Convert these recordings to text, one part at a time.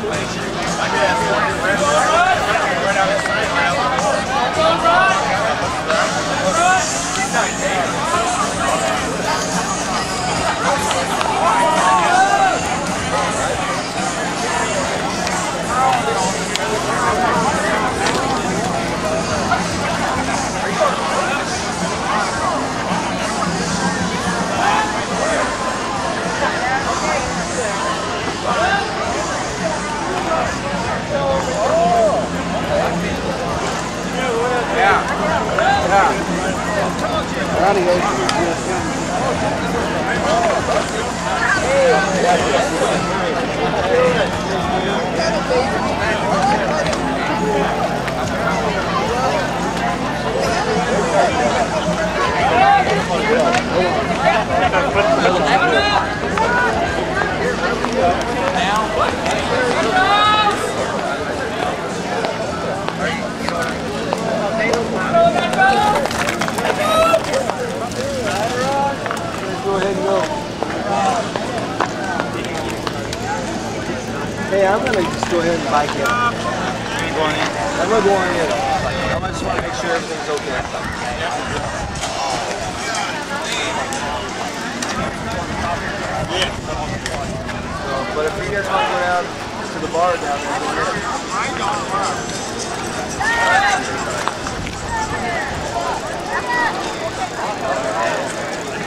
I guess. Adios. Hey, I'm gonna just go ahead and bike in. I'm gonna go on in. I just want to make sure everything's okay. So, but if you guys want to go down to the bar down there,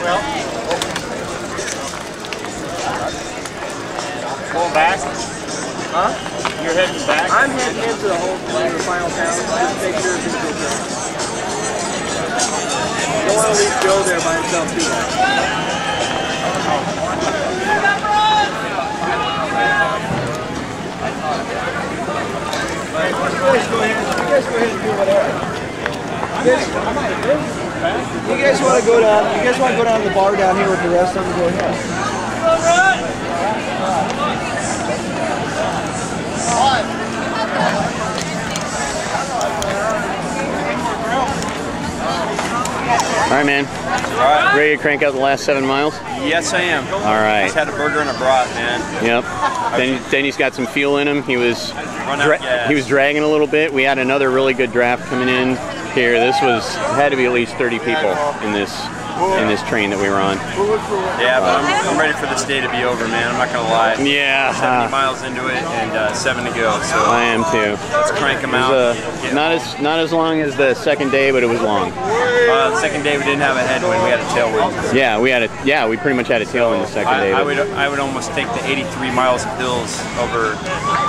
ahead. Going back? Huh? You're heading back? I'm heading into the whole the final town just make sure everything's okay. Don't want to leave Joe there by himself too long. You guys go ahead, go and do whatever. You guys want to go down? You guys want to go down to the bar down here with the rest of them? Go ahead. All right, man. Alright. Ready to crank out the last seven miles? Yes, I am. All right. Just had a burger and a brat, man. Yep. Then, then he's got some fuel in him. He was Run out dra- gas. he was dragging a little bit. We had another really good draft coming in here. This was had to be at least 30 people in this in this train that we were on. Yeah, but I'm, I'm ready for this day to be over, man. I'm not gonna lie. Yeah. 70 Yeah, miles into it and uh, seven to go. So I am too. let's crank them out. was, uh, not as not as long as the second day, but it was long. uh, the second day we didn't have a headwind. We had a tailwind. Yeah, we had a yeah, we pretty much had a tailwind in the second day. I, I would I would almost take the 83 miles of hills over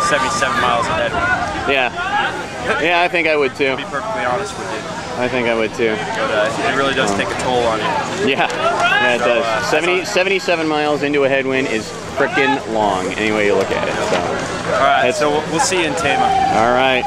77 miles of headwind. Yeah, yeah, I think I would too. To be perfectly honest with you, I think I would too. but uh, it really does take a toll on you. Yeah, yeah, it So, does. uh, 70, 77 miles into a headwind is freaking long, any way you look at it. So, All right, so we'll, we'll see you in Tama. all right.